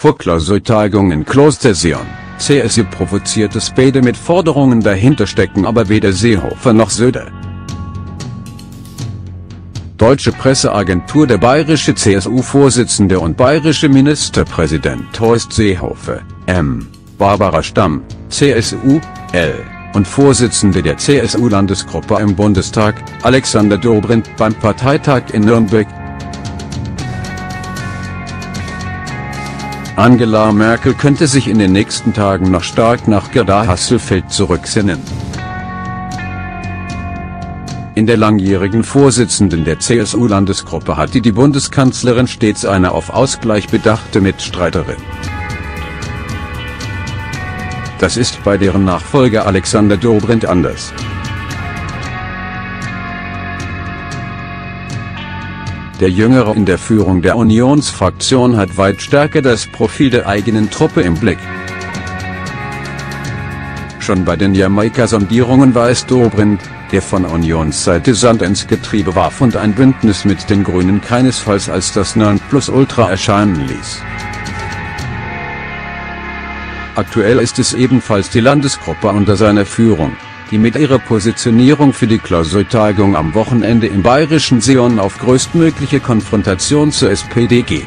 Vor Klausurtagung in Kloster Sion, CSU provoziert SPD mit Forderungen dahinter stecken aber weder Seehofer noch Söder. Deutsche Presseagentur Der bayerische CSU-Vorsitzende und bayerische Ministerpräsident Horst Seehofer, M., Barbara Stamm, CSU, L., und Vorsitzende der CSU-Landesgruppe im Bundestag, Alexander Dobrindt beim Parteitag in Nürnberg. Angela Merkel könnte sich in den nächsten Tagen noch stark nach Gerda Hasselfeld zurücksinnen. In der langjährigen Vorsitzenden der CSU-Landesgruppe hatte die Bundeskanzlerin stets eine auf Ausgleich bedachte Mitstreiterin. Das ist bei deren Nachfolger Alexander Dobrindt anders. Der Jüngere in der Führung der Unionsfraktion hat weit stärker das Profil der eigenen Truppe im Blick. Schon bei den Jamaika-Sondierungen war es Dobrindt, der von Unionsseite Sand ins Getriebe warf und ein Bündnis mit den Grünen keinesfalls als das Nonplusultra erscheinen ließ. Aktuell ist es ebenfalls die Landesgruppe unter seiner Führung, die mit ihrer Positionierung für die Klausurtagung am Wochenende im bayerischen Sion auf größtmögliche Konfrontation zur SPD geht.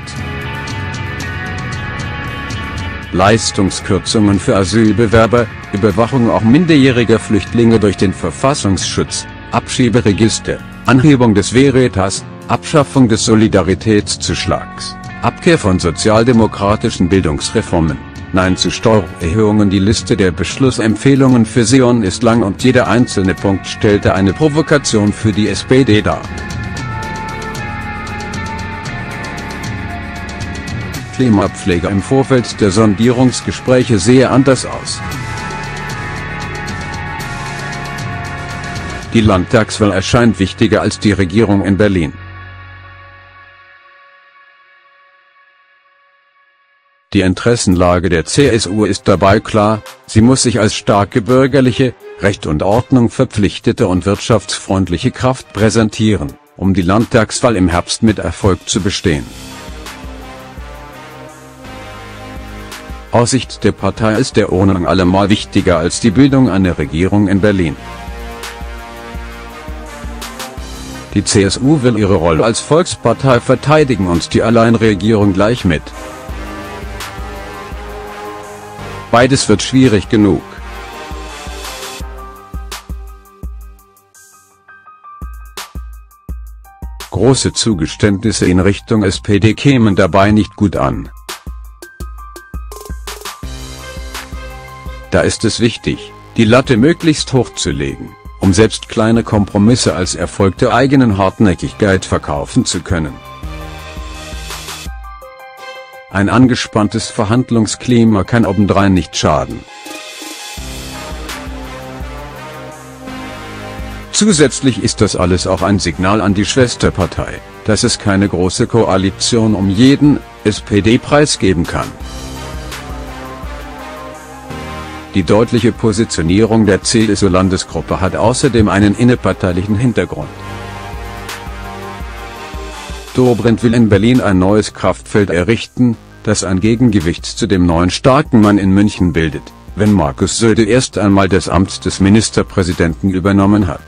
Leistungskürzungen für Asylbewerber, Überwachung auch minderjähriger Flüchtlinge durch den Verfassungsschutz, Abschieberegister, Anhebung des Veritas, Abschaffung des Solidaritätszuschlags, Abkehr von sozialdemokratischen Bildungsreformen, Nein zu Steuererhöhungen Die Liste der Beschlussempfehlungen für Sion ist lang und jeder einzelne Punkt stellte eine Provokation für die SPD dar. Klimapflege im Vorfeld der Sondierungsgespräche sehe anders aus. Die Landtagswahl erscheint wichtiger als die Regierung in Berlin. Die Interessenlage der CSU ist dabei klar, sie muss sich als starke bürgerliche, Recht und Ordnung verpflichtete und wirtschaftsfreundliche Kraft präsentieren, um die Landtagswahl im Herbst mit Erfolg zu bestehen. Aus Sicht der Partei ist der Ordnung allemal wichtiger als die Bildung einer Regierung in Berlin. Die CSU will ihre Rolle als Volkspartei verteidigen und die Alleinregierung gleich mit. Beides wird schwierig genug. Große Zugeständnisse in Richtung SPD kämen dabei nicht gut an. Da ist es wichtig, die Latte möglichst hoch zu legen, um selbst kleine Kompromisse als Erfolg der eigenen Hartnäckigkeit verkaufen zu können. Ein angespanntes Verhandlungsklima kann obendrein nicht schaden. Zusätzlich ist das alles auch ein Signal an die Schwesterpartei, dass es keine große Koalition um jeden SPD-Preis geben kann. Die deutliche Positionierung der CSU-Landesgruppe hat außerdem einen innerparteilichen Hintergrund. Dobrindt will in Berlin ein neues Kraftfeld errichten, das ein Gegengewicht zu dem neuen starken Mann in München bildet, wenn Markus Söder erst einmal das Amt des Ministerpräsidenten übernommen hat.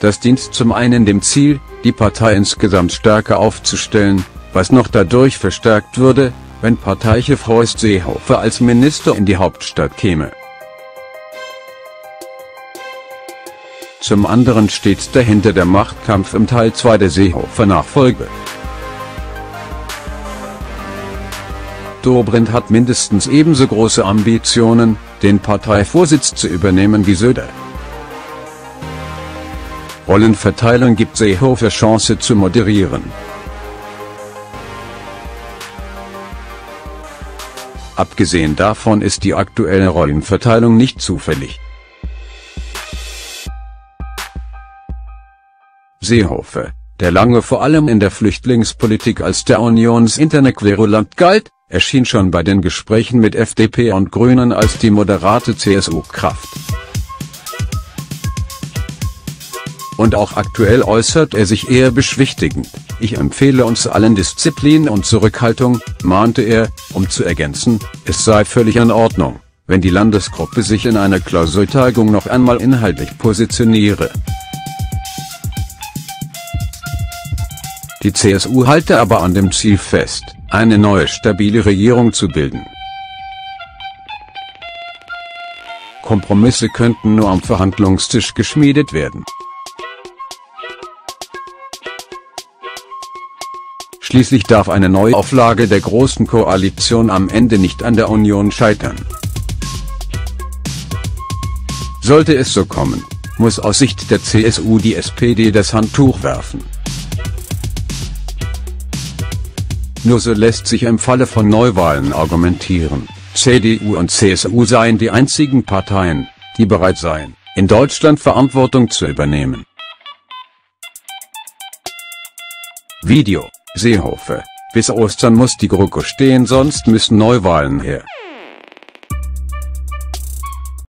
Das dient zum einen dem Ziel, die Partei insgesamt stärker aufzustellen, was noch dadurch verstärkt würde, wenn Parteichef Horst Seehofer als Minister in die Hauptstadt käme. Zum anderen steht dahinter der Machtkampf im Teil 2 der Seehofer-Nachfolge. Dobrindt hat mindestens ebenso große Ambitionen, den Parteivorsitz zu übernehmen wie Söder. Rollenverteilung gibt Seehofer Chance zu moderieren. Abgesehen davon ist die aktuelle Rollenverteilung nicht zufällig. Seehofer, der lange vor allem in der Flüchtlingspolitik als der unionsinterne Querulant galt, erschien schon bei den Gesprächen mit FDP und Grünen als die moderate CSU-Kraft. Und auch aktuell äußert er sich eher beschwichtigend. Ich empfehle uns allen Disziplin und Zurückhaltung, mahnte er, um zu ergänzen, es sei völlig in Ordnung, wenn die Landesgruppe sich in einer Klausurtagung noch einmal inhaltlich positioniere. Die CSU halte aber an dem Ziel fest, eine neue stabile Regierung zu bilden. Kompromisse könnten nur am Verhandlungstisch geschmiedet werden. Schließlich darf eine Neuauflage der Großen Koalition am Ende nicht an der Union scheitern. Sollte es so kommen, muss aus Sicht der CSU die SPD das Handtuch werfen. Nur so lässt sich im Falle von Neuwahlen argumentieren, CDU und CSU seien die einzigen Parteien, die bereit seien, in Deutschland Verantwortung zu übernehmen. Video, Seehofer, bis Ostern muss die GroKo stehen sonst müssen Neuwahlen her.